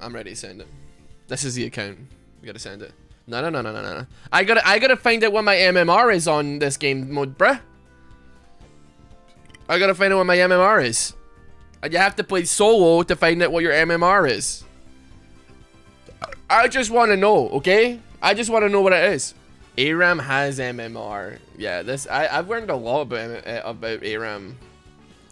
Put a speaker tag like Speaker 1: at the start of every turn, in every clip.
Speaker 1: I'm ready to send it. This is the account. We gotta send it. No, no, no, no, no, no. I gotta, I gotta find out what my MMR is on this game mode, bruh. I gotta find out what my MMR is. And you have to play solo to find out what your MMR is. I just want to know, okay? I just want to know what it is. ARAM has MMR. Yeah, this I, I've learned a lot about uh, about ARAM.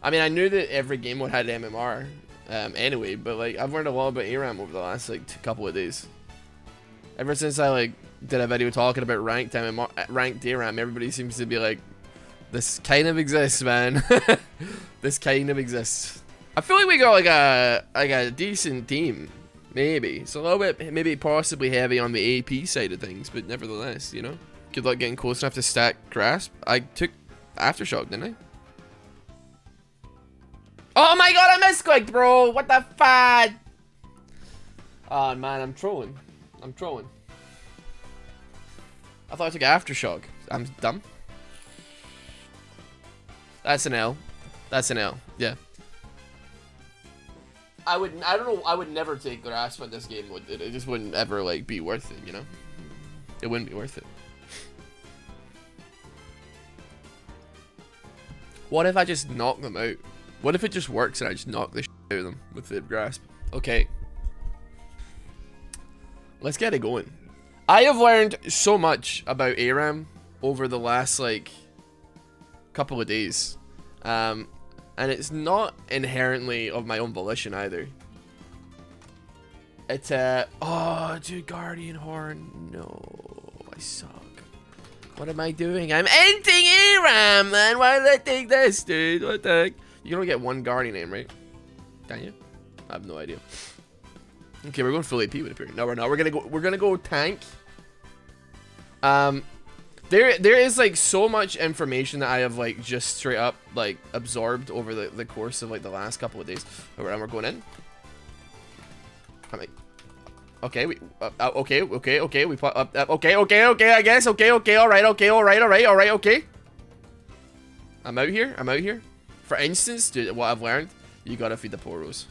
Speaker 1: I mean, I knew that every game would had MMR um, anyway, but like I've learned a lot about ARAM over the last like couple of days. Ever since I like did a video talking about ranked MMR, ranked ARAM, everybody seems to be like, this kind of exists, man. this kind of exists. I feel like we got like a like a decent team. Maybe. It's a little bit, maybe possibly heavy on the AP side of things, but nevertheless, you know. Good luck getting close enough to stack Grasp. I took Aftershock, didn't I? Oh my god, I misclicked, bro! What the fuck? Oh man, I'm trolling. I'm trolling. I thought I took Aftershock. I'm dumb. That's an L. That's an L. Yeah. I would, I don't know, I would never take grasp on this game. It, it just wouldn't ever, like, be worth it, you know? It wouldn't be worth it. What if I just knock them out? What if it just works and I just knock the shit out of them with the grasp? Okay. Let's get it going. I have learned so much about ARAM over the last, like, couple of days. Um, and it's not inherently of my own volition either. It's uh oh dude Guardian Horn. No, I suck. What am I doing? I'm ending ARAM, man. Why did I take this, dude? What the heck? You only get one Guardian name, right? Can you? I have no idea. Okay, we're going full AP with appear. No, we're not. We're gonna go. We're gonna go tank. Um, there, there is like so much information that I have like just straight up like absorbed over the, the course of like the last couple of days. And we're going in. I'm like, okay, we, uh, uh, okay, okay, okay, we uh, okay, okay, okay, I guess, okay, okay, all right, okay, all right, all right, all right, okay. I'm out here, I'm out here. For instance, dude, what I've learned, you gotta feed the poros.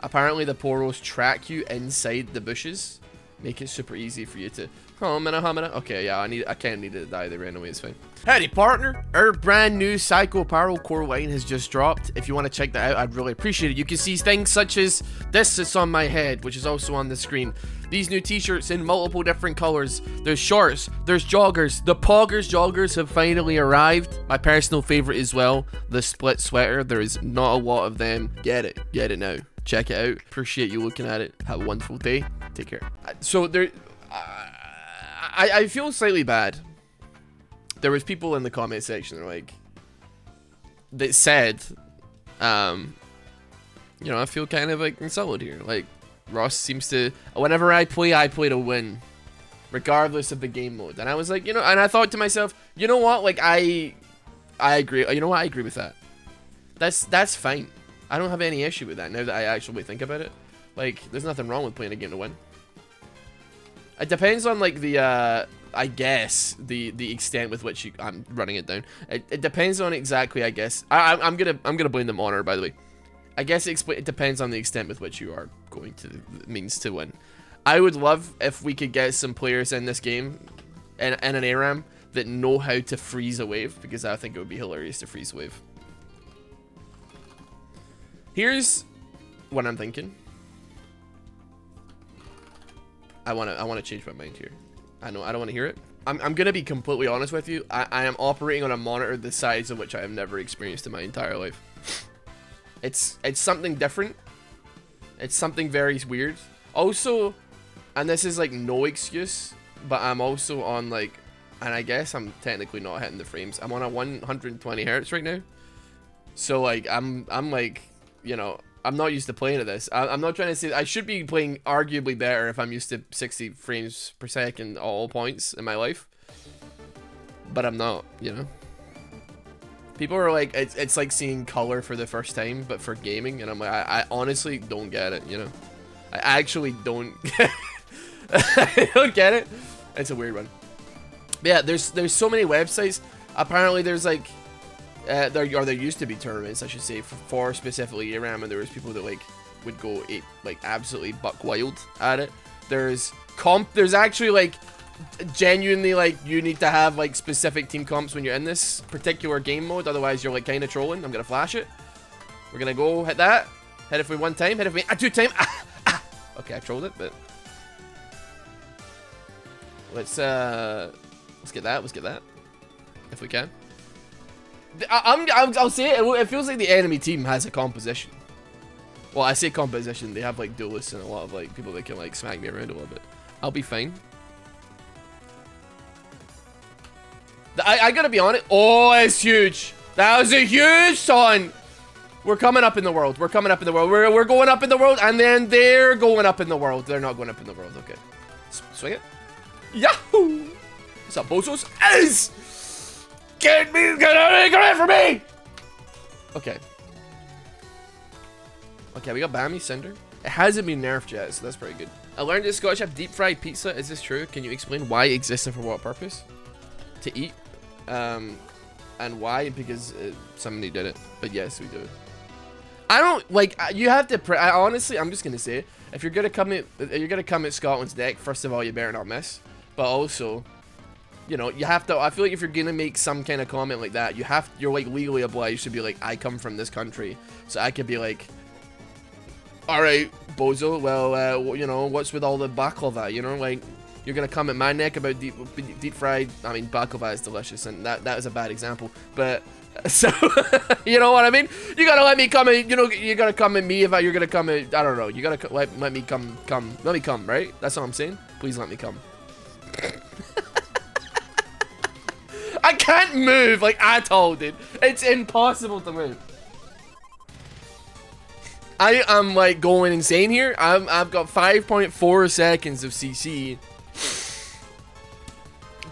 Speaker 1: Apparently the poros track you inside the bushes, make it super easy for you to Homina, homina. Oh, oh. Okay, yeah, I need. I can't need to die there anyway. It's fine. Howdy, partner. Our brand new Saikou Apparel Core Line has just dropped. If you want to check that out, I'd really appreciate it. You can see things such as this that's on my head, which is also on the screen. These new t-shirts in multiple different colors. There's shorts, there's joggers. The Poggers joggers have finally arrived. My personal favorite as well, the split sweater. There is not a lot of them. Get it. Get it now. Check it out. Appreciate you looking at it. Have a wonderful day. Take care. So there... Uh, I, I feel slightly bad. There was people in the comment section like that said, um, you know, I feel kind of like insulted here. Like Ross seems to, whenever I play, I play to win, regardless of the game mode. And I was like, you know, and I thought to myself, you know what? Like I, I agree. You know what? I agree with that. That's that's fine. I don't have any issue with that now that I actually think about it. Like, there's nothing wrong with playing a game to win. It depends on like the uh I guess the the extent with which you I'm running it down. It, it depends on exactly I guess. I I'm gonna I'm gonna blame the honor by the way. I guess it, it depends on the extent with which you are going to means to win. I would love if we could get some players in this game and, and an ARAM that know how to freeze a wave because I think it would be hilarious to freeze wave. Here's what I'm thinking. I want to I want to change my mind here. I know I don't want to hear it. I'm, I'm going to be completely honest with you. I, I am operating on a monitor the size of which I have never experienced in my entire life. It's it's something different. It's something very weird. Also, and this is like no excuse, but I'm also on like, and I guess I'm technically not hitting the frames. I'm on a 120 hertz right now. So like I'm I'm like, you know, I'm not used to playing at this. I, am not trying to say I should be playing arguably better if I'm used to 60 frames per second all points in my life. But I'm not, you know. People are like, it's, it's like seeing color for the first time, but for gaming, and I'm like, I, I honestly don't get it, you know. I actually don't I don't get it. It's a weird one. But yeah, there's there's so many websites. Apparently, there's like uh, there or there used to be tournaments, I should say, for, for specifically ARAM, and there was people that like would go ape, like absolutely buck wild at it. There's comp. There's actually like genuinely like you need to have like specific team comps when you're in this particular game mode. Otherwise, you're like kind of trolling. I'm gonna flash it. We're gonna go hit that. Hit it for one time. Hit it for me. Ah, two time. Ah, ah. Okay, I trolled it, but let's uh, let's get that. Let's get that if we can. I, am I'll say it, it feels like the enemy team has a composition. Well, I say composition, they have like duelists and a lot of like people that can like smack me around a little bit. I'll be fine. I, I gotta be honest. Oh, it's huge. That was a huge sign. We're coming up in the world. We're coming up in the world. We're, we're going up in the world, and then they're going up in the world. They're not going up in the world. Okay. S swing it. Yahoo! What's up, bozos? Is! Get me! Get out of! Get away from me! Okay. Okay, we got Bami's Cinder. It hasn't been nerfed yet, so that's pretty good. I learned that Scottish have deep fried pizza. Is this true? Can you explain why it exists and for what purpose? To eat. Um, and why? Because uh, somebody did it. But yes, we do. I don't like. Uh, you have to. I, honestly, I'm just gonna say, if you're gonna come at, you're gonna come at Scotland's deck. First of all, you better not miss. But also, you know, you have to. I feel like if you're gonna make some kind of comment like that, you have. You're like legally obliged to be like, I come from this country, so I could be like, all right, bozo. Well, uh, you know, what's with all the baklava? You know, like you're gonna come at my neck about deep deep fried. I mean, baklava is delicious, and that that was a bad example, but. So, you know what I mean? You gotta let me come and, you know, you gotta come at me if I, you're gonna come at, I don't know, you gotta let, let me come, come, let me come, right? That's all I'm saying. Please let me come. I can't move like at all, dude. It's impossible to move. I am like going insane here. I'm, I've got 5.4 seconds of CC.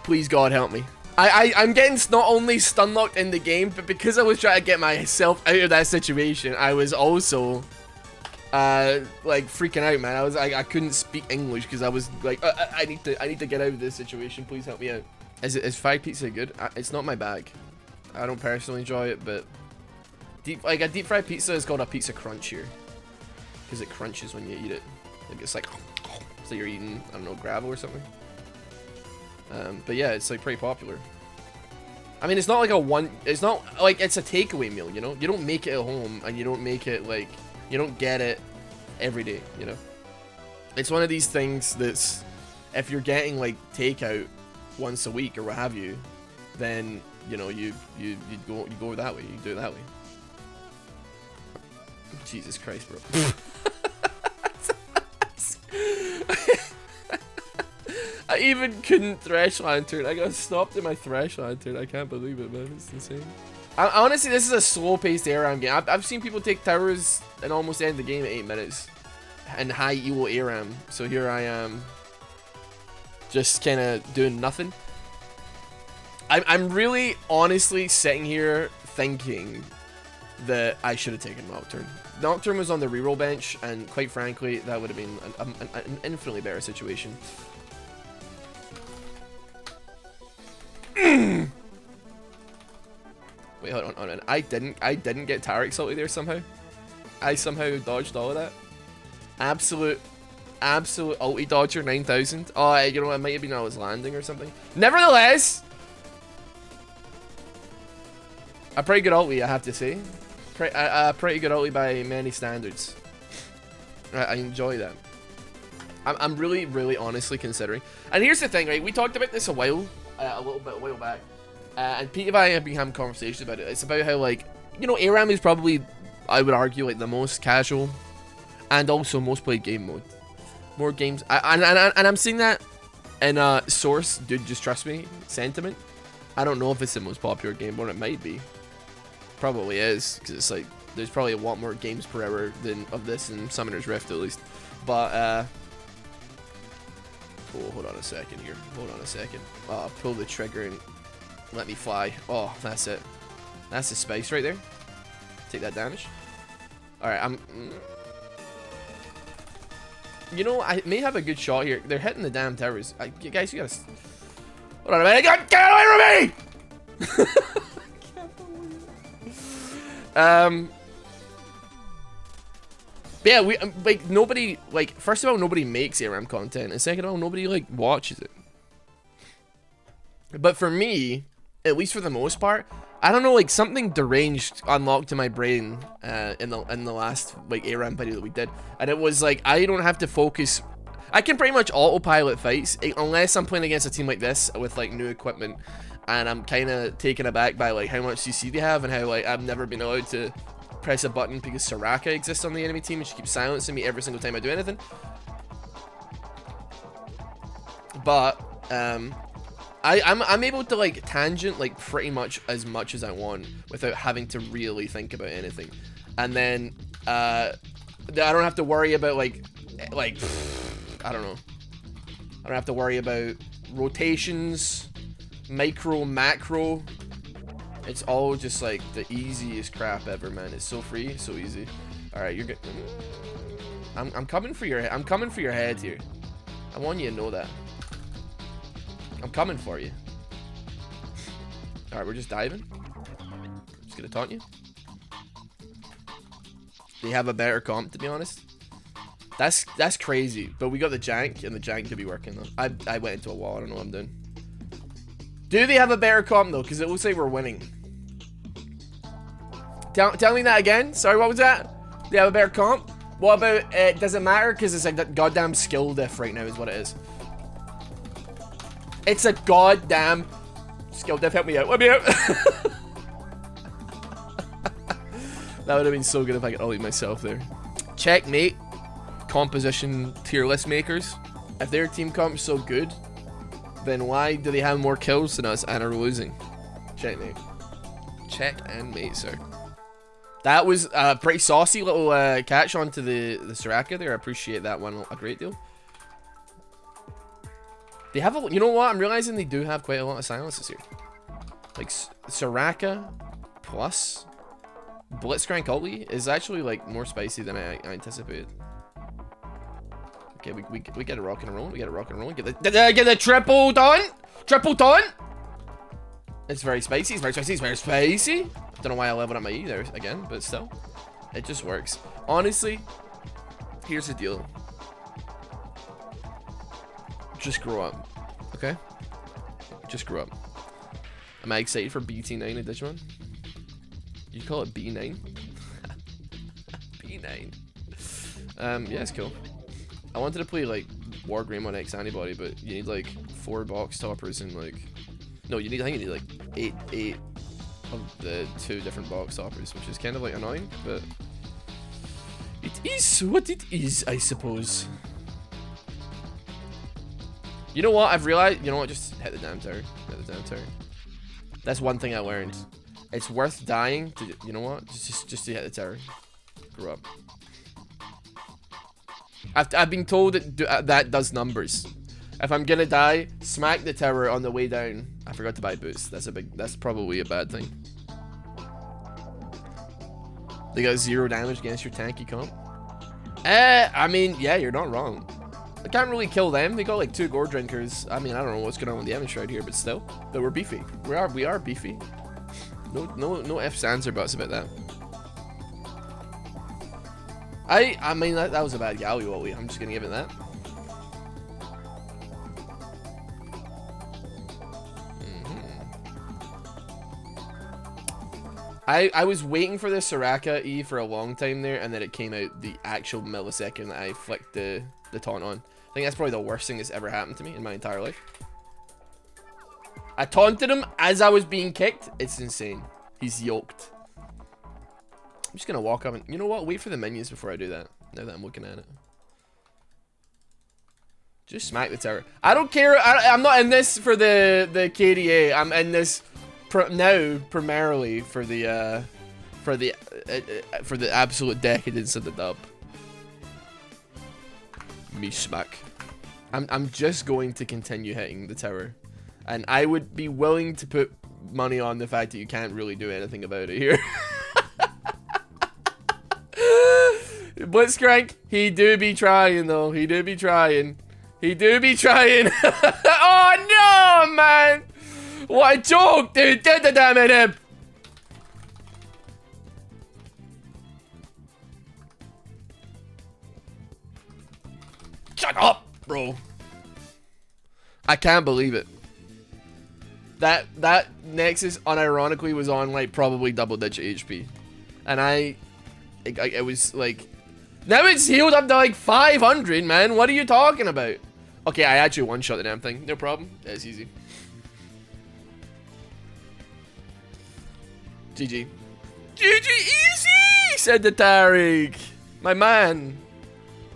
Speaker 1: Please God help me. I, I, am getting not only stun locked in the game, but because I was trying to get myself out of that situation, I was also uh, like freaking out, man. I was I, I couldn't speak English because I was like, uh, uh, I need to I need to get out of this situation. Please help me out. Is is fried pizza good? It's not my bag. I don't personally enjoy it, but deep like a deep fried pizza is called a pizza crunch here because it crunches when you eat it. Like it's like so you're eating I don't know gravel or something. Um, but yeah, it's like pretty popular. I mean, it's not like a one. It's not like it's a takeaway meal. You know, you don't make it at home, and you don't make it like you don't get it every day. You know, it's one of these things that's if you're getting like takeout once a week or what have you, then you know you you you go you go that way. You do it that way. Jesus Christ, bro. I even couldn't Thresh lantern. I got stopped in my Thresh lantern. I can't believe it, man. It's insane. I, honestly, this is a slow-paced ARAM game. I've, I've seen people take towers and almost end the game in 8 minutes. And high Elo ARAM. So here I am. Just kind of doing nothing. I'm, I'm really, honestly sitting here thinking that I should have taken Nocturne. Nocturne was on the reroll bench, and quite frankly, that would have been an, an, an infinitely better situation. Wait, hold on, hold on. I didn't, I didn't get Taric salty there somehow. I somehow dodged all of that. Absolute, absolute ulti dodger 9000. Oh, ah, eh, you know, it might have been I was landing or something. Nevertheless, a pretty good ulti, I have to say. Pre a, a pretty good ulti by many standards. I, I enjoy that. I'm, I'm really, really honestly considering. And here's the thing, right? We talked about this a while uh, a little bit a while back. Uh, and Pete and I have been having conversations about it. It's about how, like, you know, ARAM is probably, I would argue, like, the most casual and also most played game mode. More games. I, and, and, and I'm seeing that in uh, Source, dude, just trust me, sentiment. I don't know if it's the most popular game, but it might be. Probably is, because it's like, there's probably a lot more games per hour than of this in Summoner's Rift, at least. But, uh, Oh, hold on a second here. Hold on a second. Oh, pull the trigger and let me fly. Oh, that's it. That's the space right there. Take that damage. Alright, I'm... Mm. You know, I may have a good shot here. They're hitting the damn towers. I, you guys, you gotta... Hold on a minute. Get, get away from me! um... But yeah, we um, like nobody like first of all nobody makes ARAM content, and second of all nobody like watches it. But for me, at least for the most part, I don't know, like something deranged unlocked in my brain uh, in the in the last like ARAM video that we did, and it was like I don't have to focus. I can pretty much autopilot fights eh, unless I'm playing against a team like this with like new equipment, and I'm kind of taken aback by like how much CC they have and how like I've never been allowed to press a button because Soraka exists on the enemy team and she keeps silencing me every single time I do anything. But um, I, I'm, I'm able to like tangent like pretty much as much as I want without having to really think about anything. And then uh, I don't have to worry about like, like, I don't know. I don't have to worry about rotations, micro, macro. It's all just like the easiest crap ever, man. It's so free, so easy. All right, you're good. I'm, I'm coming for your, head. I'm coming for your head here. I want you to know that. I'm coming for you. Alright, we're just diving. Just gonna taunt you. They have a better comp, to be honest. That's that's crazy. But we got the jank, and the jank could be working though. I, I went into a wall. I don't know what I'm doing. Do they have a better comp though? Because it looks like we're winning. Tell, tell me that again. Sorry, what was that? They have a better comp? What about, uh, does it matter? Because it's a goddamn skill diff right now is what it is. It's a goddamn skill diff. Help me out. Let me out. that would have been so good if I could all eat myself there. Checkmate. Composition tier list makers. If their team comp's so good, then why do they have more kills than us and are losing? Checkmate. Check and mate, sir. That was a pretty saucy little uh, catch onto the, the Soraka there. I appreciate that one a great deal. They have a, you know what? I'm realizing they do have quite a lot of silences here. Like, Soraka plus Blitzcrank ulti is actually, like, more spicy than I, I anticipated. Okay, we, we, we get a rock and roll. We get a rock and roll. Get the, get the triple done. Triple done. It's very spicy. It's very spicy. It's very spicy. Don't know why I leveled up my E there again, but still. It just works. Honestly, here's the deal just grow up. Okay? Just grow up. Am I excited for BT9 in Digimon? You call it B9? B9. Um, yeah, it's cool. I wanted to play, like, War Greymon X Antibody, but you need, like, four box toppers and, like... No, you need, I think you need, like, eight, eight of the two different box toppers, which is kind of, like, annoying, but... It is what it is, I suppose. You know what? I've realized. You know what? Just hit the damn tower. Hit the damn tower. That's one thing I learned. It's worth dying to. You know what? Just just just to hit the tower. Grow up. I've I've been told that do, uh, that does numbers. If I'm gonna die, smack the tower on the way down. I forgot to buy boost. That's a big. That's probably a bad thing. They got zero damage against your tanky comp. Eh, I mean, yeah, you're not wrong. I can't really kill them. They got like two Goredrinkers. I mean, I don't know what's going on with the Emish right here, but still. But we're beefy. We are we are beefy. No no no ifs, ands, or buts about that. I I mean that, that was a bad Galio I'm just gonna give it that. I, I was waiting for the Soraka E for a long time there, and then it came out the actual millisecond that I flicked the, the taunt on. I think that's probably the worst thing that's ever happened to me in my entire life. I taunted him as I was being kicked. It's insane. He's yoked. I'm just going to walk up and... You know what? Wait for the minions before I do that. Now that I'm looking at it. Just smack the tower. I don't care. I, am not in this for the, the KDA. I'm in this pr now primarily for the... Uh, for the uh, uh, for the absolute decadence of the dub me smack. I'm, I'm just going to continue hitting the tower. And I would be willing to put money on the fact that you can't really do anything about it here. Blitzcrank, he do be trying though. He do be trying. He do be trying. oh no, man! What a joke, dude! Did the damn it him! Shut up, bro. I can't believe it. That that Nexus unironically was on like probably double digit HP. And I it, it was like now it's healed up to like 500, man. What are you talking about? Okay, I actually one-shot the damn thing. No problem. That's easy. GG. GG easy, said the Taric. My man.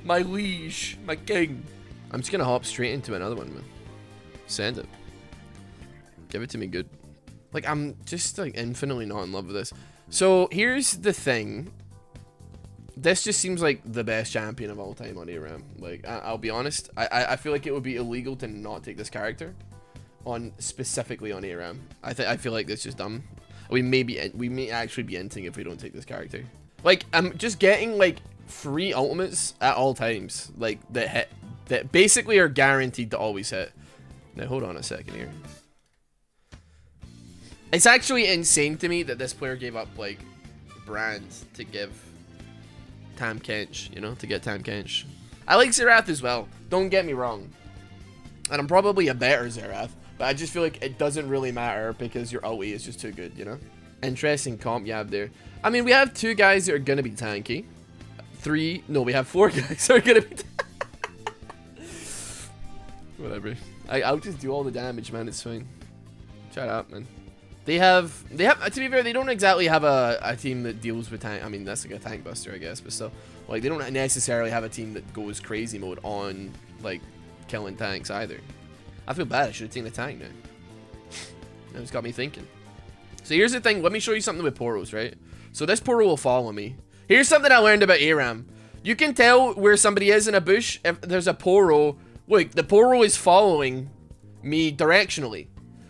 Speaker 1: My liege. My king. I'm just gonna hop straight into another one, man. Send it. Give it to me good. Like, I'm just, like, infinitely not in love with this. So, here's the thing. This just seems like the best champion of all time on ARAM. Like, I will be honest. I, I, I feel like it would be illegal to not take this character. On, specifically on ARAM. I, th I feel like that's just dumb. We may be, we may actually be inting if we don't take this character. Like, I'm just getting, like, free ultimates at all times. Like, that hit. That basically are guaranteed to always hit. Now, hold on a second here. It's actually insane to me that this player gave up, like, brands to give Tahm Kench, you know, to get Tahm Kench. I like Xerath as well, don't get me wrong. And I'm probably a better Xerath, but I just feel like it doesn't really matter because your OE is just too good, you know? Interesting comp you have there. I mean, we have two guys that are going to be tanky. Three, no, we have four guys that are going to be Whatever. I, I'll just do all the damage, man, it's fine. Shut up, man. They have, they have, to be fair, they don't exactly have a, a team that deals with tank. I mean, that's like a tank buster, I guess, but still. Like, they don't necessarily have a team that goes crazy mode on, like, killing tanks either. I feel bad. I should have taken the tank now. That has got me thinking. So here's the thing. Let me show you something with Poros, right? So this Poro will follow me. Here's something I learned about ARAM. You can tell where somebody is in a bush if there's a Poro. Look, the Poro is following me directionally.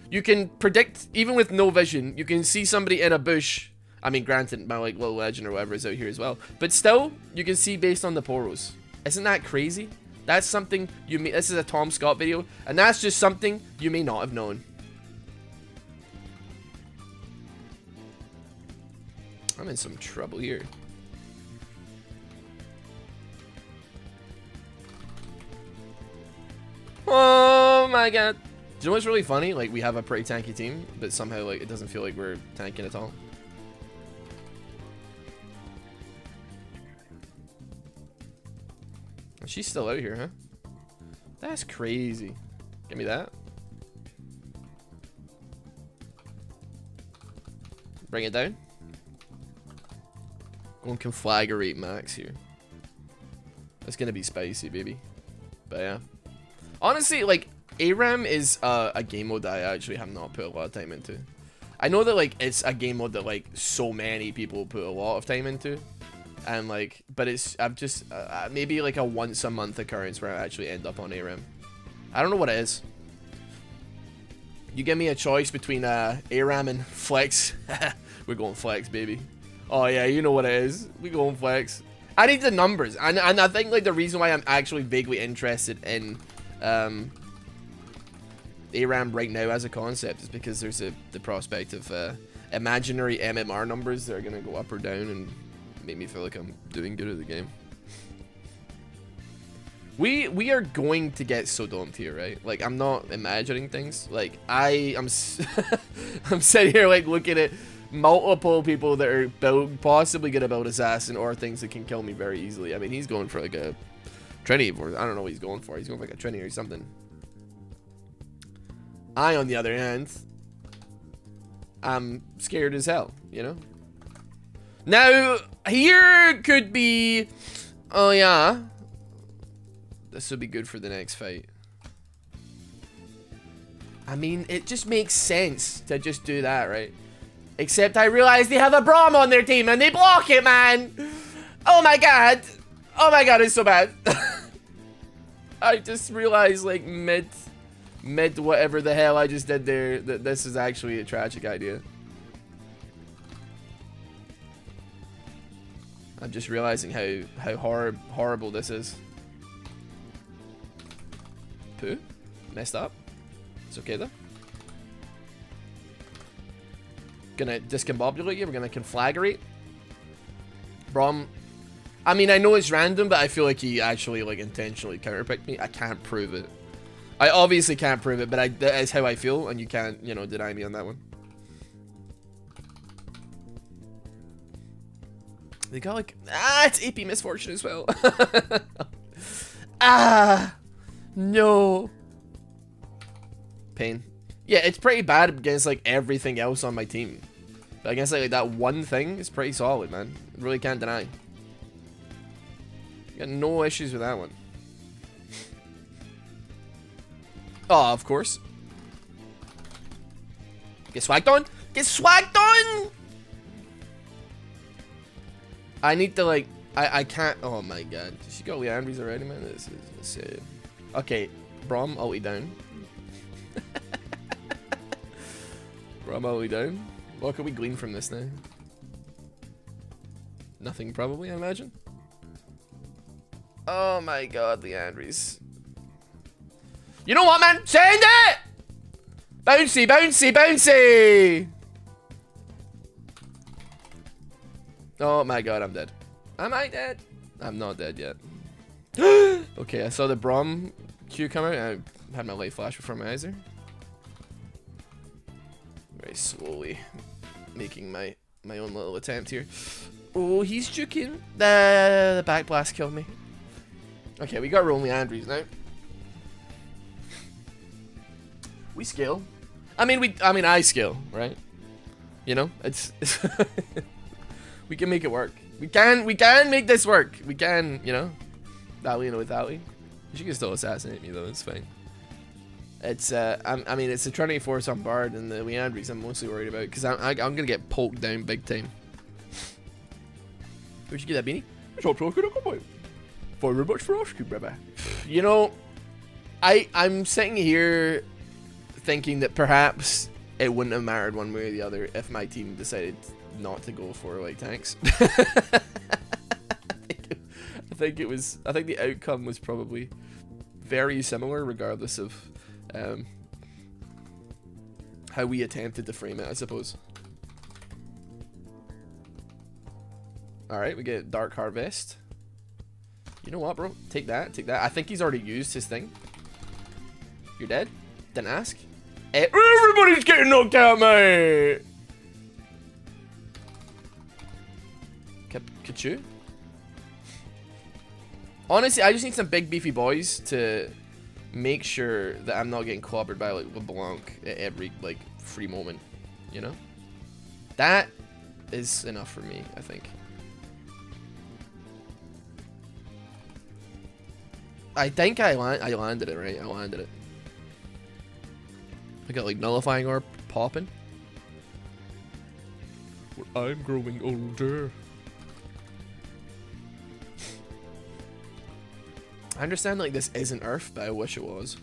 Speaker 1: You can predict, even with no vision, you can see somebody in a bush. I mean, granted, my like little legend or whatever is out here as well. But still, you can see based on the poros. Isn't that crazy? That's something you may, this is a Tom Scott video, and that's just something you may not have known. I'm in some trouble here. Oh my god. Do you know what's really funny? Like, we have a pretty tanky team, but somehow, like, it doesn't feel like we're tanking at all. She's still out here, huh? That's crazy. Give me that. Bring it down. Go and conflagrate max here. It's gonna be spicy, baby. But yeah. Honestly, like, ARAM is uh, a game mode that I actually have not put a lot of time into. I know that like it's a game mode that like so many people put a lot of time into, and like, but it's I'm just uh, uh maybe like a once a month occurrence where I actually end up on ARAM. I don't know what it is. You give me a choice between uh, ARAM and Flex. We're going Flex, baby. Oh yeah, you know what it is. We going Flex. I need the numbers, and and I think like the reason why I'm actually vaguely interested in um ARAM right now as a concept is because there's a the prospect of uh, imaginary MMR numbers that are going to go up or down and make me feel like I'm doing good at the game. We we are going to get Sodomed here, right? Like I'm not imagining things. Like I I'm I'm sitting here like looking at multiple people that are build, possibly gonna build assassin or things that can kill me very easily. I mean, he's going for like a Trinity, or I don't know what he's going for. He's going for like a Trinity or something. I, on the other hand, I'm scared as hell, you know? Now, here could be... Oh, yeah. This would be good for the next fight. I mean, it just makes sense to just do that, right? Except I realize they have a Braum on their team and they block it, man! Oh my god! Oh my god, it's so bad. I just realized, like, mid mid whatever the hell I just did there, that this is actually a tragic idea. I'm just realizing how how hor horrible this is. Poo? Messed up? It's okay though. Gonna discombobulate you, we're gonna conflagrate. Braum, I mean, I know it's random, but I feel like he actually like intentionally counterpicked me. I can't prove it. I obviously can't prove it, but I, that is how I feel, and you can't, you know, deny me on that one. They got like ah, it's AP Miss Fortune as well. ah, no. Pain. Yeah, it's pretty bad against like everything else on my team. But against like, that one thing, it's pretty solid, man. Really can't deny. Got no issues with that one. oh, of course. Get swagged on! Get swagged on! I need to like, I, I can't, oh my god. She got Liandry's already, man. This is insane. Okay, Braum, ulti down. Braum, ulti down. What can we glean from this now? Nothing probably, I imagine. Oh my god, Liandry's. You know what, man? Send it! Bouncy, bouncy, bouncy! Oh my god, I'm dead. Am I dead? I'm not dead yet. okay, I saw the Braum Q come. I had my light flash before my eyes there. Very slowly making my my own little attempt here. Oh, he's juking. The, the back blast killed me. Okay, we got Rolly Andrews now. We scale. I mean, we. I mean, I scale, right? You know, it's. it's we can make it work. We can. We can make this work. We can. You know, that way and without we. She can still assassinate me though. It's fine. It's. Uh. I'm, i mean, it's the Trinity Force on Bard and the Liandry's I'm mostly worried about because I'm. I, am i gonna get poked down big time. Where'd you get that beanie? Short talk, come on. Very much for asking, brother. You know, I I'm sitting here thinking that perhaps it wouldn't have mattered one way or the other if my team decided not to go for like tanks. I, think it, I think it was. I think the outcome was probably very similar, regardless of um, how we attempted to frame it. I suppose. All right, we get Dark Harvest. You know what, bro? Take that. Take that. I think he's already used his thing. You're dead? Didn't ask. Everybody's getting knocked out, mate! Kachu? Honestly, I just need some big beefy boys to make sure that I'm not getting clobbered by like LeBlanc at every like free moment. You know? That is enough for me, I think. I think I land I landed it right. I landed it. I got like nullifying orb popping. I'm growing older. I understand like this isn't Earth, but I wish it was.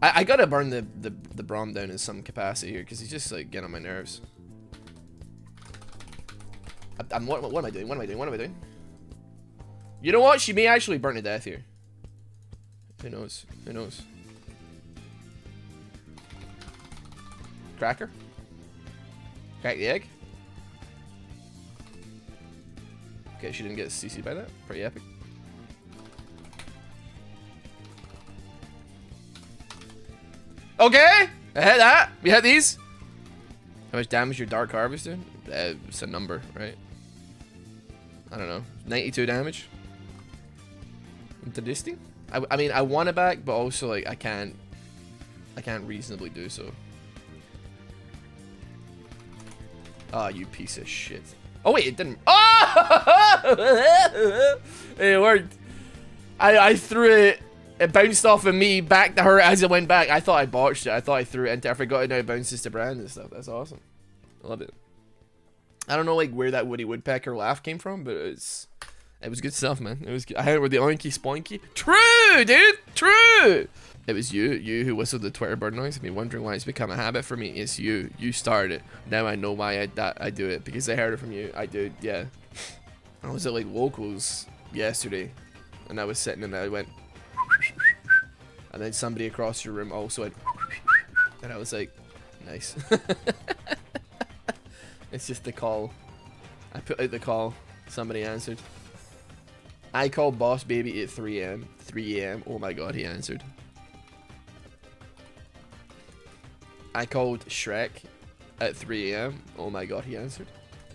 Speaker 1: I, I gotta burn the, the, the Braum down in some capacity here, because he's just like getting on my nerves. I, am what, what am I doing? What am I doing? What am I doing? You know what? She may actually burn to death here. Who knows? Who knows? Cracker? Crack the egg? Okay, she didn't get CC by that. Pretty epic. Okay! I had that. We had these. How much damage your Dark Harvester? Uh, it's a number, right? I don't know. 92 damage. Interesting. I, I mean, I want it back, but also like I can't, I can't reasonably do so. Ah, oh, you piece of shit. Oh wait, it didn't. Oh! it worked. I I threw it. It bounced off of me back to her as it went back. I thought I botched it. I thought I threw it into. I forgot it now bounces to Brand and stuff. That's awesome. I love it. I don't know like where that Woody Woodpecker laugh came from, but it's it was good stuff, man. It was good. I heard it with the oinky spoinky. True, dude. True. It was you, you who whistled the Twitter bird noise. I've been wondering why it's become a habit for me. It's you. You started it. Now I know why I that I do it because I heard it from you. I do. Yeah. I was at like locals yesterday, and I was sitting and I went, and then somebody across your room also went, and I was like, nice. it's just the call I put out the call. Somebody answered. I called Boss Baby at 3 a.m. 3 a.m. Oh my god, he answered. I called Shrek at 3 a.m. Oh my god, he answered.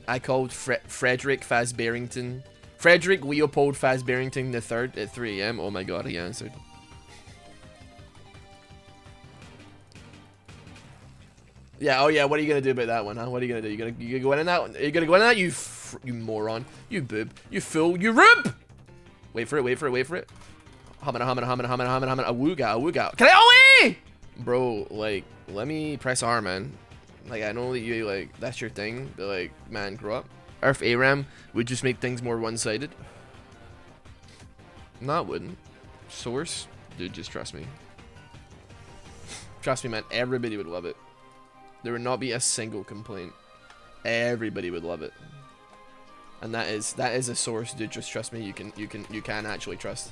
Speaker 1: I called Fre Frederick Fazbarrington. Frederick Leopold Fazbarrington the third at 3 a.m. Oh my god, he answered. Yeah, oh yeah, what are you gonna do about that one, huh? What are you gonna do? You gonna you gonna go in and out? Are you gonna go in and out? You you moron. You boob. You fool. You rube! Wait for it, wait for it, wait for it. Hummin' hummin' hummin' hummin' hummin' hummin' a wooga, a wooga. Can I OE? Bro, like, let me press R, man. Like, I know that you, like, that's your thing, but, like, man, grow up. Earth ARAM would just make things more one-sided. Not wouldn't. Source? Dude, just trust me. Trust me, man. Everybody would love it. There would not be a single complaint. Everybody would love it. And that is that is a source, dude. Just trust me. You can you can you can actually trust.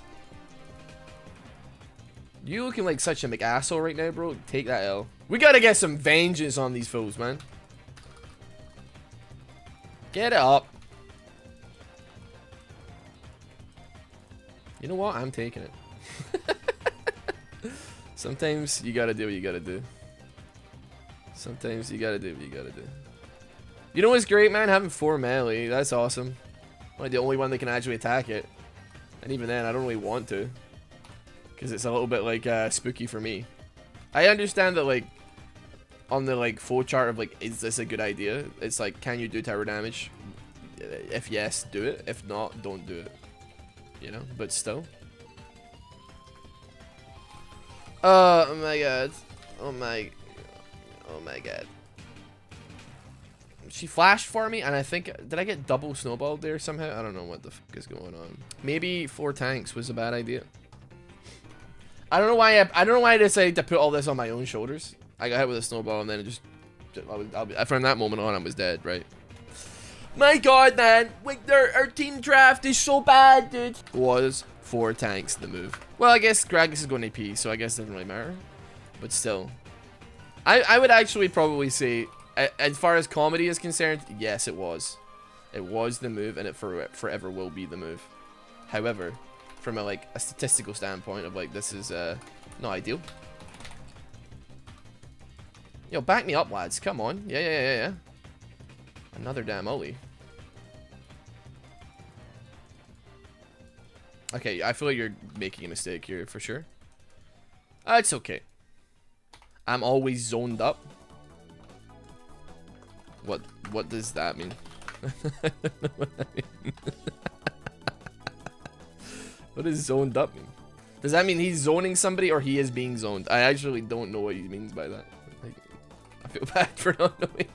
Speaker 1: You looking like such a McAsshole right now, bro. Take that L. We gotta get some vengeance on these fools, man. Get it up. You know what? I'm taking it. Sometimes you gotta do what you gotta do. Sometimes you gotta do what you gotta do. You know what's great, man? Having four melee. That's awesome. I'm like the only one that can actually attack it. And even then, I don't really want to. Because it's a little bit, like, uh, spooky for me. I understand that, like, on the, like, full chart of, like, is this a good idea? It's like, can you do tower damage? If yes, do it. If not, don't do it. You know? But still. Oh my god. Oh my... Oh my god she flashed for me, and I think, did I get double snowballed there somehow? I don't know what the fuck is going on. Maybe four tanks was a bad idea. I don't know why I, I don't know why I decided to put all this on my own shoulders. I got hit with a snowball, and then it just, I was, I'll be, from that moment on, I was dead, right? My god, man. Like, our, our team draft is so bad, dude. Was four tanks the move. Well, I guess Gragas is going AP, so I guess it doesn't really matter. But still. I, I would actually probably say as far as comedy is concerned, yes, it was. It was the move, and it for, forever will be the move. However, from a like a statistical standpoint of like this is uh, not ideal. Yo, back me up, lads. Come on. Yeah, yeah, yeah, yeah. Another damn Oli. Okay, I feel like you're making a mistake here for sure. Uh, it's okay. I'm always zoned up. What what does that mean? what, does zoned up mean? Does that mean he's zoning somebody or he is being zoned? I actually don't know what he means by that. Like, I feel bad for not knowing.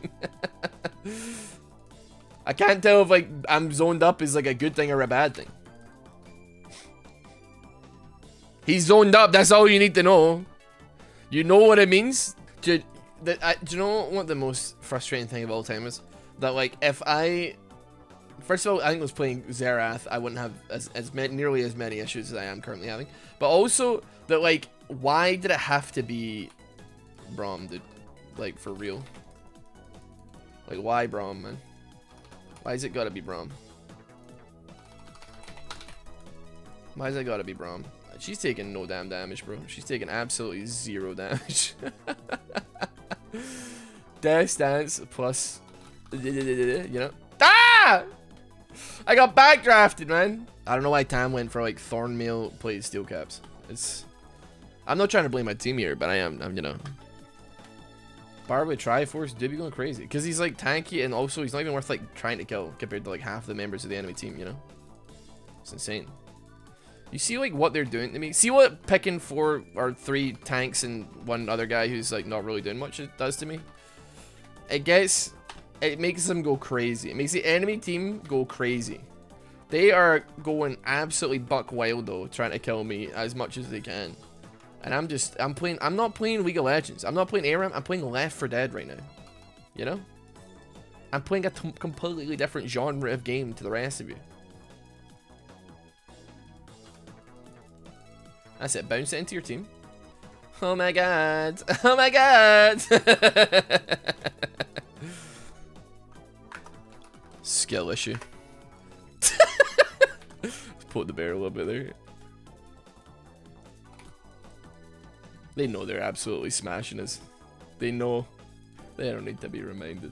Speaker 1: I can't tell if like I'm zoned up is like a good thing or a bad thing. He's zoned up, that's all you need to know. You know what it means? The, I, do you know what the most frustrating thing of all time is? That like if I, first of all, I think I was playing Xerath, I wouldn't have as as nearly as many issues as I am currently having. But also that like, why did it have to be Braum, dude? Like for real? Like why Braum, man? Why is it gotta be Braum? Why is it gotta be Braum? She's taking no damn damage, bro. She's taking absolutely zero damage. Death Dance plus, you know. Ah! I got backdrafted, man. I don't know why Tahm went for like Thornmail played steel caps. It's. I'm not trying to blame my team here, but I am. I'm, you know. Bard with Triforce did be going crazy because he's like tanky and also he's not even worth like trying to kill compared to like half the members of the enemy team. You know. It's insane. You see like what they're doing to me? See what picking four or three tanks and one other guy who's like not really doing much does to me? It gets, it makes them go crazy. It makes the enemy team go crazy. They are going absolutely buck wild though, trying to kill me as much as they can. And I'm just, I'm playing, I'm not playing League of Legends. I'm not playing ARAM, I'm playing Left 4 Dead right now. You know? I'm playing a completely different genre of game to the rest of you. That's it. Bounce it into your team. Oh my god. Oh my god. Skill. issue. Put the bear a little bit there. They know they're absolutely smashing us. They know. They don't need to be reminded.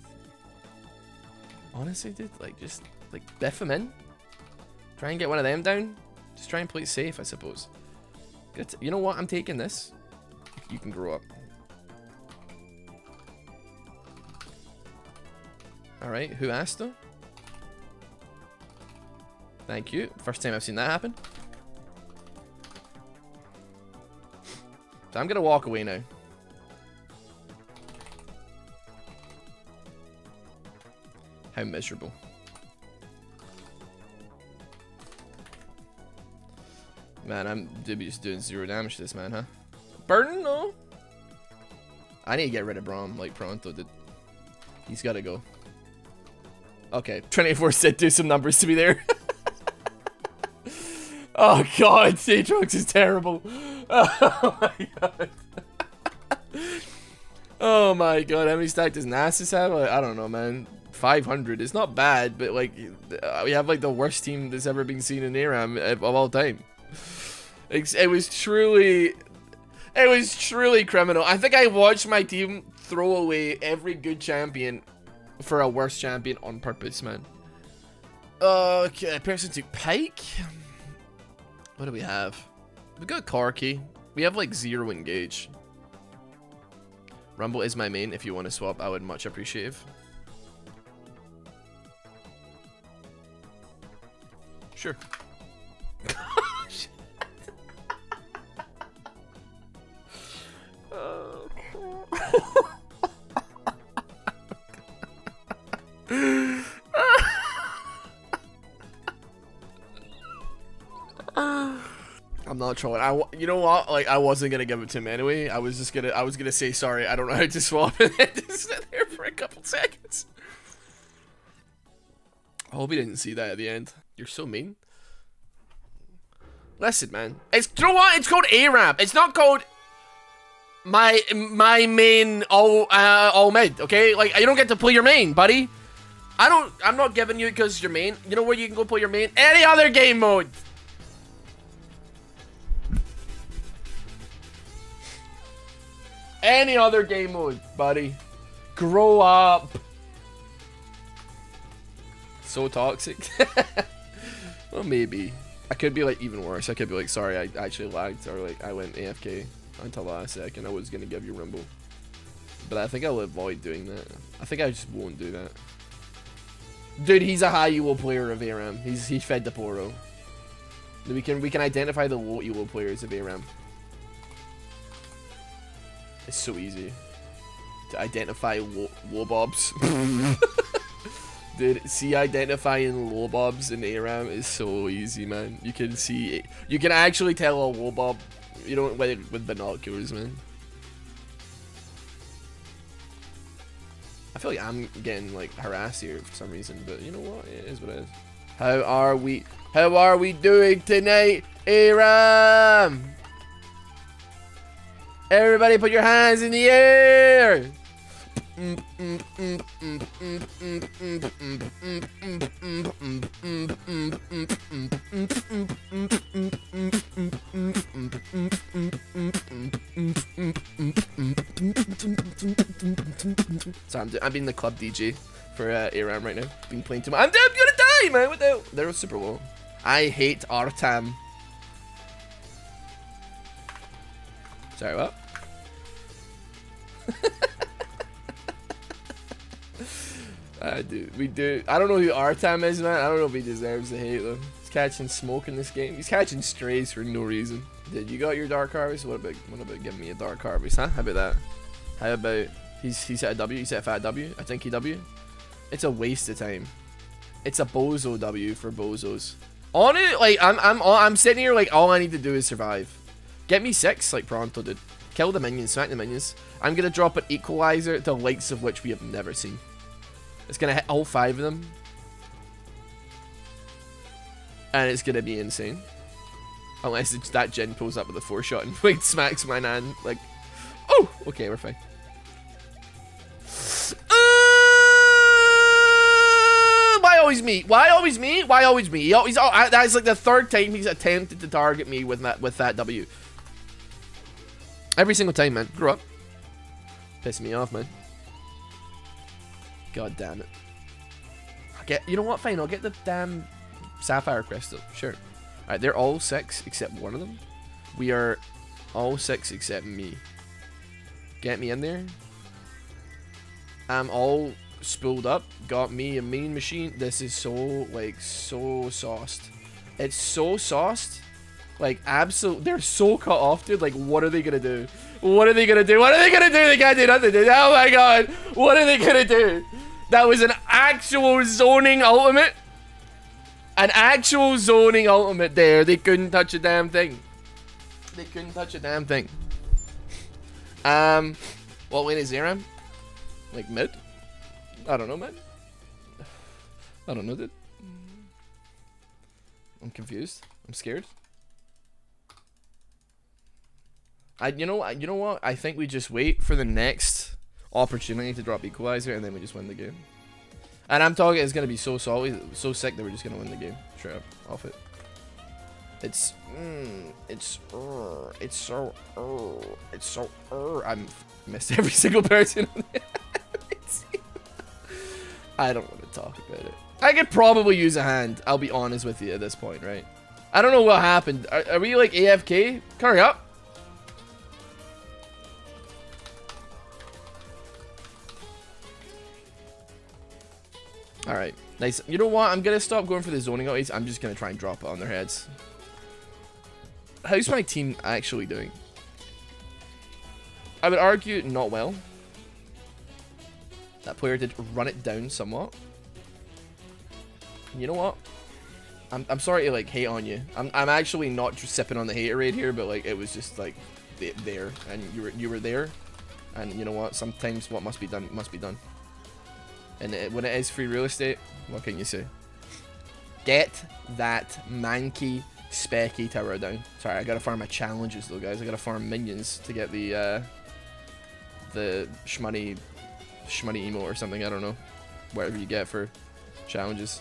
Speaker 1: Honestly, dude, like, just, like, biff them in. Try and get one of them down. Just try and play it safe, I suppose. Good. You know what? I'm taking this. You can grow up. Alright, who asked though? Thank you. First time I've seen that happen. So I'm gonna walk away now. How miserable. Man, I'm dubious doing zero damage to this man, huh? Burden? No. I need to get rid of Braum like pronto. He's gotta go. Okay, 24 said do some numbers to be there. oh god, Aatrox is terrible. Oh my god. oh my god, how many stack does Nasus have? I don't know, man. 500. It's not bad, but like, we have like the worst team that's ever been seen in ARAM of all time. It was truly, it was truly criminal. I think I watched my team throw away every good champion for a worse champion on purpose, man. Okay, person took Pyke. What do we have? We got Corki. We have like zero engage. Rumble is my main. If you want to swap, I would much appreciate. Sure. Not trolling. I, you know what? Like, I wasn't gonna give it to him anyway. I was just gonna, I was gonna say sorry. I don't know how to swap, and then just sit there for a couple seconds. I hope he didn't see that at the end. You're so mean. Listen, man. It's you know what? It's called ARAM. It's not called my my main all uh, all mid. Okay, like you don't get to play your main, buddy. I don't. I'm not giving you because your main. You know where you can go play your main? Any other game mode. Any other game mode, buddy. Grow up. So toxic. well, maybe. I could be like even worse. I could be like, sorry, I actually lagged, or like I went AFK until last second. I was gonna give you Rumble, but I think I'll avoid doing that. I think I just won't do that. Dude, he's a high elo player of ARAM. He's he fed the Poro. We can we can identify the low elo players of ARAM. It's so easy to identify Lobobs. Dude, see identifying Lobobs in ARAM is so easy, man. You can see, it. you can actually tell a Lobob, you know, with, with binoculars, man. I feel like I'm getting like harassed here for some reason, but you know what? It is what it is. How are we? How are we doing tonight, ARAM? Everybody put your hands in the air! So I'm, I'm being the club DJ for uh, ARAM right now. Been playing too much. I'm, I'm gonna die, man. What the? They're super low. I hate Artam. Sorry, what? uh, dude, we do. I don't know who our time is, man. I don't know if he deserves the hate, though. He's catching smoke in this game. He's catching strays for no reason. Did you got your Dark Harvest? What about, what about giving me a Dark Harvest, huh? How about that? How about... He's, he's at a W. He's at a fat W. I think he W. It's a waste of time. It's a bozo W for bozos. On it, like, I'm, I'm, I'm sitting here, like, all I need to do is survive. Get me six, like Pronto did. Kill the minions, smack the minions. I'm going to drop an equalizer, the likes of which we have never seen. It's going to hit all five of them. And it's going to be insane. Unless it's that Jhin pulls up with a four shot and smacks my nan. Like, oh, okay, we're fine. Uh, always me? Why always me? Why always me? He always, oh, that's like the third time he's attempted to target me with that with that W. Every single time, man. Grow up. Pissing me off, man. God damn it. I get. You know what? Fine. I'll get the damn sapphire crystal. Sure. All right. They're all six except one of them. We are all six except me. Get me in there. I'm all spooled up. Got me a mean machine. This is so, like, so sauced. It's so sauced. Like, absolute. They're so cut off, dude. Like, what are they gonna do? What are they gonna do? What are they gonna do? They can't do nothing, dude. Oh my god. What are they gonna do? That was an actual zoning ultimate. An actual zoning ultimate there. They couldn't touch a damn thing. They couldn't touch a damn thing. Um, what lane is Zeram? Like mid? I don't know, man. I don't know, dude. I'm confused. I'm scared. I, you know, you know what? I think we just wait for the next opportunity to drop equalizer, and then we just win the game. And I'm talking, it's gonna be so salty, so sick that we're just gonna win the game straight up off it. It's, mm, it's, uh, it's so, uh, it's so, uh, I'm missed every single person. I don't want to talk about it. I could probably use a hand. I'll be honest with you at this point, right? I don't know what happened. Are, are we like AFK? Hurry up. Alright, nice. You know what? I'm going to stop going for the zoning always. I'm just going to try and drop it on their heads. How's my team actually doing? I would argue not well. That player did run it down somewhat. You know what? I'm, I'm sorry to like hate on you. I'm, I'm actually not just sipping on the haterade here, but like it was just like there and you were you were there. And you know what? Sometimes what must be done must be done. And it, when it is free real estate, what can you say? Get that manky, specky tower down. Sorry, I gotta farm my challenges though, guys. I gotta farm minions to get the uh, the shmoney, shmoney emo or something. I don't know. Whatever you get for challenges.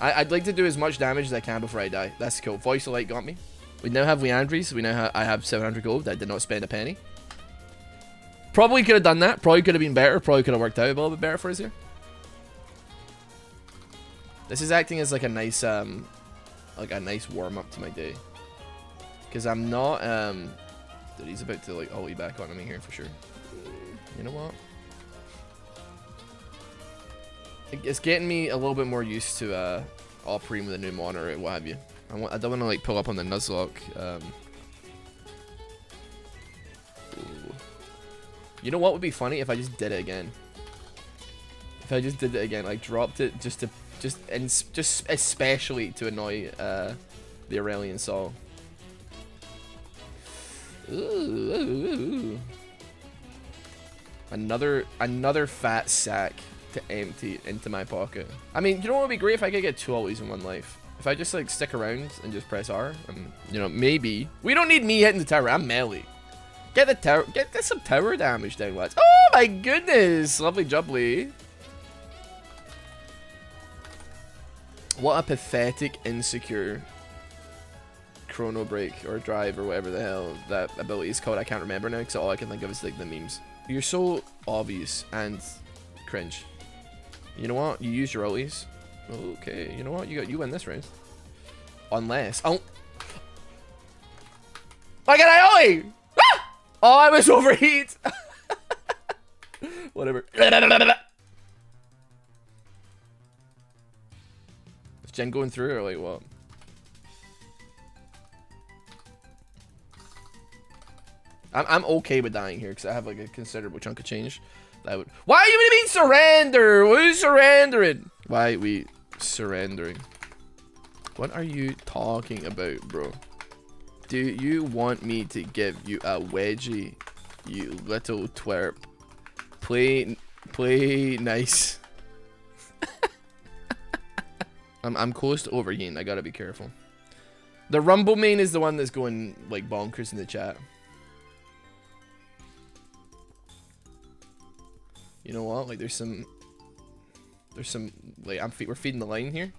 Speaker 1: I, would like to do as much damage as I can before I die. That's cool. Voice of Light got me. We now have Liandry's. We now ha I have 700 gold. I did not spend a penny. Probably could have done that. Probably could have been better. Probably could have worked out a little bit better for us here. This is acting as like a nice, um, like a nice warm up to my day. Because I'm not, um, dude, he's about to like ollie back on me here for sure. You know what? It's getting me a little bit more used to uh, Alpreme with a new monitor or what have you. I, want, I don't want to like pull up on the Nuzlocke. Um, You know what would be funny if I just did it again? If I just did it again, like dropped it just to just and just especially to annoy uh, the Aurelion Sol. Ooh, ooh, ooh. Another another fat sack to empty into my pocket. I mean, you know what would be great if I could get two always in one life. If I just like stick around and just press R, and you know maybe we don't need me hitting the tower. I'm melee. Get the tower. Get, get some tower damage down, lads. Oh my goodness! Lovely jubbly. What a pathetic, insecure chrono break or drive or whatever the hell that ability is called. I can't remember now because all I can think of is like the memes. You're so obvious and cringe. You know what? You use your ulties. Okay. You know what? You got you win this round. Unless oh. Why can I ollie? Oh, I was overheat. Whatever. Is Jhin going through or like what? I'm, I'm okay with dying here because I have like a considerable chunk of change. That would. Why are you mean surrender? Is surrendering? Why we surrendering? What are you talking about, bro? Do you want me to give you a wedgie, you little twerp? Play, play nice. I'm, I'm close to overheating. I gotta be careful. The Rumble main is the one that's going, like, bonkers in the chat. You know what? Like, there's some... There's some like I'm fe we're feeding the line here.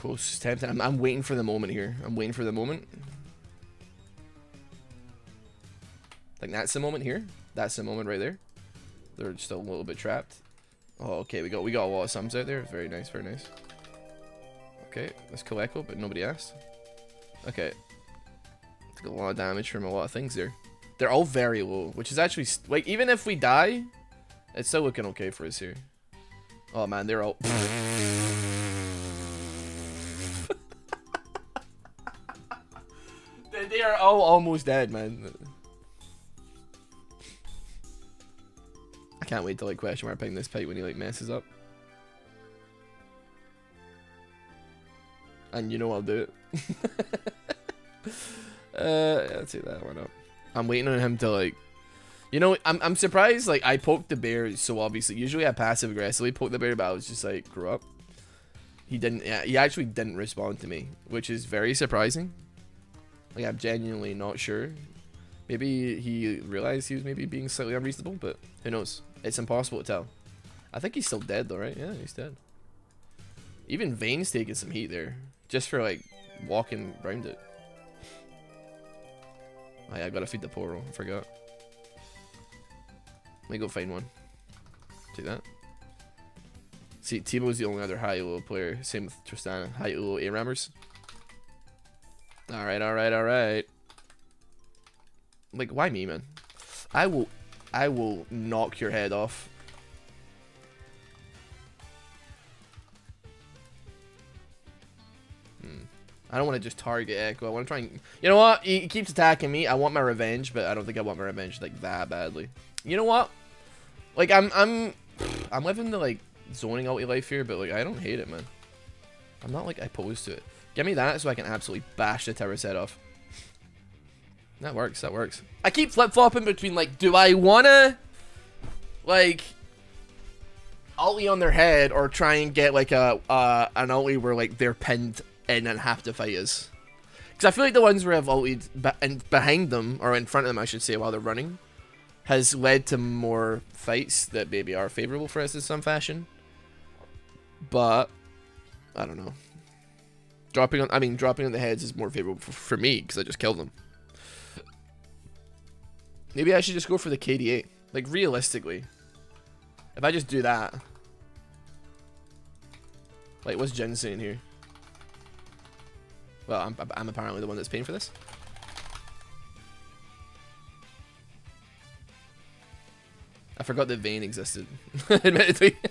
Speaker 1: Close, tempting. I'm, I'm waiting for the moment here. I'm waiting for the moment. Like that's the moment here. That's the moment right there. They're still a little bit trapped. Oh, okay. We got we got a lot of sums out there. Very nice. Very nice. Okay, let's kill Ekko, but nobody asked. Okay. Took a lot of damage from a lot of things there. They're all very low, which is actually like even if we die, it's still looking okay for us here. Oh man, they're all. all almost dead, man. I can't wait to like question mark ping this Pyke when he like messes up. And you know I'll do it. uh, I'll take that one up. I'm waiting on him to like you know, I'm, I'm surprised, like, I poked the bear so obviously. Usually I passive aggressively poke the bear, but I was just like, grow up. He didn't, yeah, he actually didn't respond to me, which is very surprising. Like, I'm genuinely not sure. Maybe he realized he was maybe being slightly unreasonable, but who knows? It's impossible to tell. I think he's still dead though, right? Yeah, he's dead. Even Vayne's taking some heat there. Just for, like, walking around it. Oh yeah, I gotta feed the Poro. I forgot. Let me go find one. See that? See, Teemo's the only other high elo player. Same with Tristana. High elo A rammers. Alright, alright, alright. Like, why me, man? I will I will knock your head off. Hmm. I don't want to just target Ekko. I want to try and... You know what? He keeps attacking me. I want my revenge, but I don't think I want my revenge like that badly. You know what? Like, I'm... I'm I'm living the, like, zoning out life here, but, like, I don't hate it, man. I'm not, like, opposed to it. Give me that so I can absolutely bash the tower's head off. That works, that works. I keep flip-flopping between, like, do I wanna, like, ulti on their head or try and get, like, a uh, an ulti where, like, they're pinned in and have to fight us? Because I feel like the ones where I've ultied be and behind them, or in front of them, I should say, while they're running, has led to more fights that maybe are favorable for us in some fashion. But, I don't know. Dropping on, I mean, dropping on the heads is more favorable for, for me because I just killed them. Maybe I should just go for the KDA. Like, realistically. If I just do that. Like, what's Jhin saying here? Well, I'm, I'm apparently the one that's paying for this. I forgot that Vayne existed. Admittedly.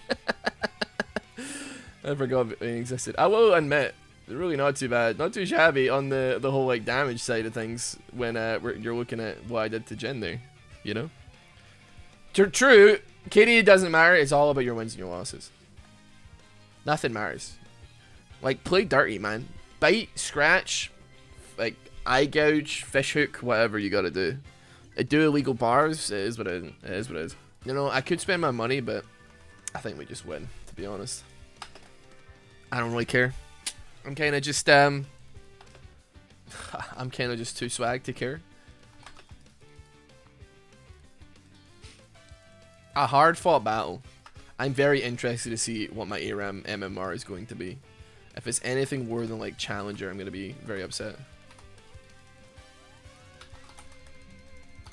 Speaker 1: I forgot Vayne existed. I will admit, really not too bad, not too shabby on the the whole like damage side of things when uh, you're looking at what I did to Jhin there, you know. True. KD doesn't matter. It's all about your wins and your losses. Nothing matters. Like play dirty, man. Bite, scratch, like eye gouge, fish hook, whatever you gotta do. I do illegal bars. It is what it is. It is what it is. You know, I could spend my money, but I think we just win. To be honest, I don't really care. I'm kind of just, um, I'm kind of just too swag to care. A hard fought battle. I'm very interested to see what my ARAM MMR is going to be. If it's anything more than like Challenger, I'm going to be very upset.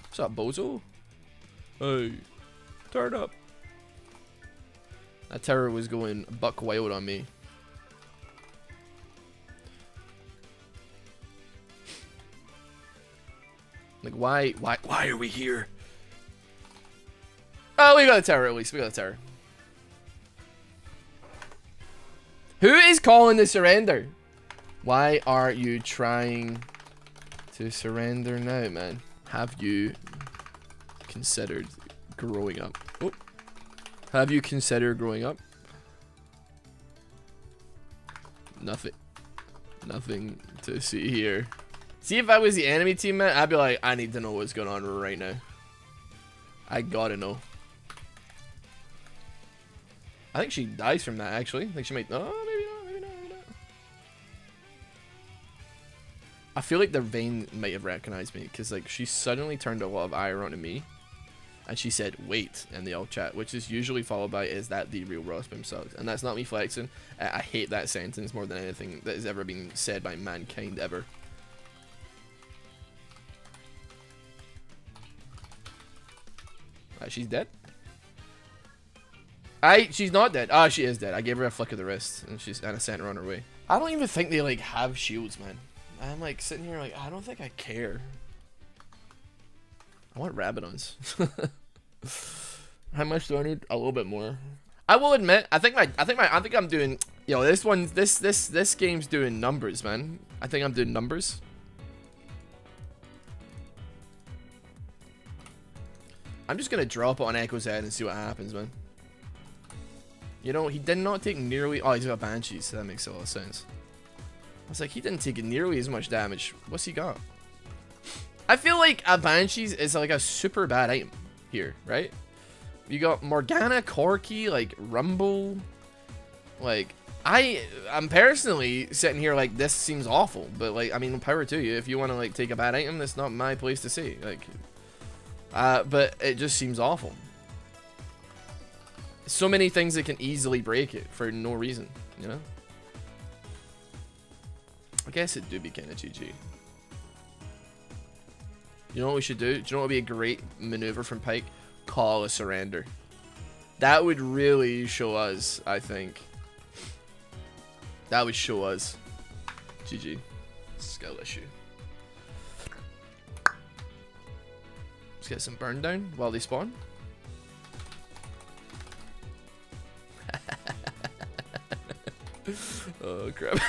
Speaker 1: What's up, Bozo? Hey, turn up. That terror was going buck wild on me. Like, why, why, why are we here? Oh, we got a tower at least. We got a tower. Who is calling the surrender? Why are you trying to surrender now, man? Have you considered growing up? Oh. Have you considered growing up? Nothing. Nothing to see here. See, if I was the enemy team, man, I'd be like, I need to know what's going on right now. I gotta know. I think she dies from that, actually. I think she might... Oh, maybe not, maybe not, maybe not. I feel like the Vayne might have recognized me, because, like, she suddenly turned a lot of ire onto me. And she said, wait, in the old chat, which is usually followed by, is that the real Rossboomsocks? And that's not me flexing. I hate that sentence more than anything that has ever been said by mankind ever. Uh, she's dead? I she's not dead. Ah, oh, she is dead. I gave her a flick of the wrist and she's and I sent her on her way. I don't even think they like have shields, man. I'm like sitting here like I don't think I care. I want Rabadons. How much do I need? A little bit more. I will admit, I think my I think my I think I'm doing yo, this one this this this game's doing numbers, man. I think I'm doing numbers. I'm just gonna drop it on Ekko's head and see what happens, man. You know, he did not take nearly... Oh, he's got Banshees, so that makes a lot of sense. I was like, he didn't take nearly as much damage. What's he got? I feel like a Banshees is like a super bad item here, right? You got Morgana, Corki, like Rumble. Like, I, I'm personally sitting here like, this seems awful. But like, I mean, power to you. If you want to like take a bad item, that's not my place to say. Like, uh, but it just seems awful so many things that can easily break it for no reason, you know? I guess it do be kind of GG. You know what we should do? Do you know what would be a great maneuver from Pyke? Call a surrender. That would really show us, I think. That would show us. GG. Skill issue. Let's get some burn down while they spawn. oh crap.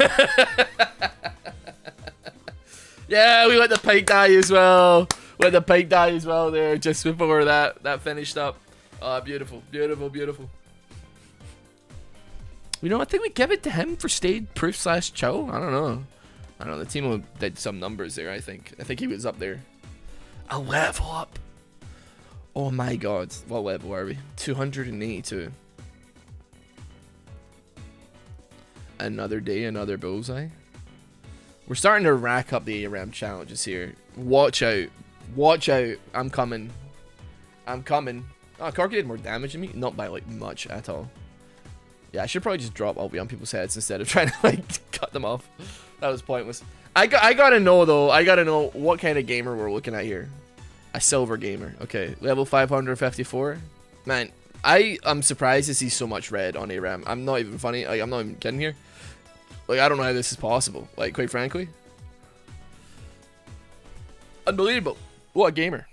Speaker 1: yeah, we let the Pyke die as well. Let the Pyke die as well there just before that that finished up. Oh, beautiful, beautiful, beautiful. You know, I think we give it to him for stayed proof slash Cho. I don't know. I don't know. The team did some numbers there. I think. I think he was up there. A level up. Oh my god. What level are we? 282. Another day, another bullseye. We're starting to rack up the ARAM challenges here. Watch out. Watch out. I'm coming. I'm coming. Oh, Corki did more damage than me. Not by, like, much at all. Yeah, I should probably just drop all on people's heads instead of trying to, like, cut them off. That was pointless. I, got, I gotta know, though. I gotta know what kind of gamer we're looking at here. A silver gamer. Okay, level 554. Man, I I'm surprised to see so much red on ARAM. I'm not even funny. Like, I'm not even kidding here. Like, I don't know how this is possible. Like, quite frankly. Unbelievable. What a gamer.